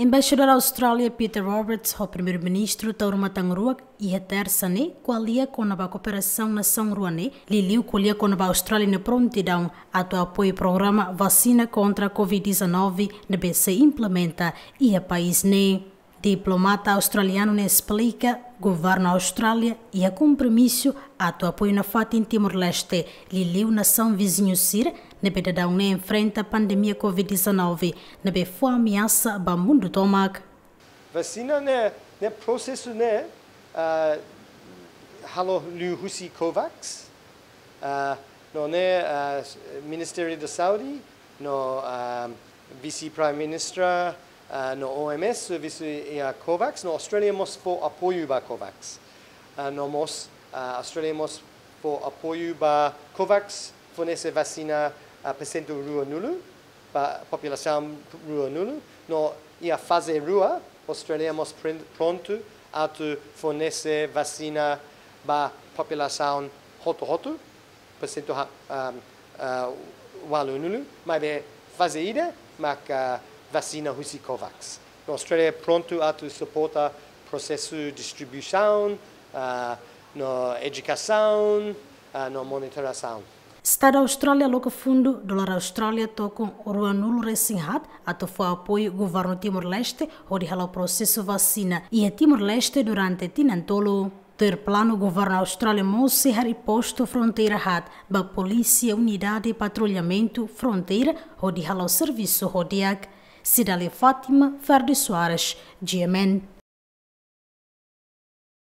Embaixador Austrália Peter Roberts, o primeiro-ministro Tauro Matangrua e a terça ne, qualia com a cooperação nação ruane, liliu qualia com a Austrália na prontidão a tu apoio programa vacina contra a Covid-19 na BC implementa e a país ne. Diplomata australiano explica governo Austrália e a compromisso a tu apoio na FAT em Timor-Leste, liliu nação vizinho Sira, na bedadão ne enfrenta a pandemia Covid-19, na be foi ameaça ba mundo tomak. Vacina ne, ne processo ne, uh, halo liu husi COVAX, uh, no ne uh, Ministério da Saúde, no uh, Vice Prime Minister, uh, no OMS, serviço e a COVAX, no Australia mos for apoio ba COVAX. Uh, no mos, uh, Australia mos for apoio ba COVAX, fornece vacina a percento rua nulo, para a população rua nulo. No, e a fase rua, Australia mos pronto a fornece vacina ba população hoto hoto, percento um, uh, walu nulo, mas fase ida, mas uh, vacina Husi Covax. Na Austrália, pronto a suportar processo de distribuição, uh, na educação, uh, na monitoração. Estado Austrália logo fundo, dólar Austrália tocam rua nulo resinhat, ato foi apoio governo Timor-Leste, onde o processo vacina e a Timor-Leste durante Tinantolo. Ter plano governo Austrália mosse har posto fronteira hat, ba polícia unidade de patrulhamento fronteira, onde o serviço rodeak. Cidale Fátima Verde Soares, GMN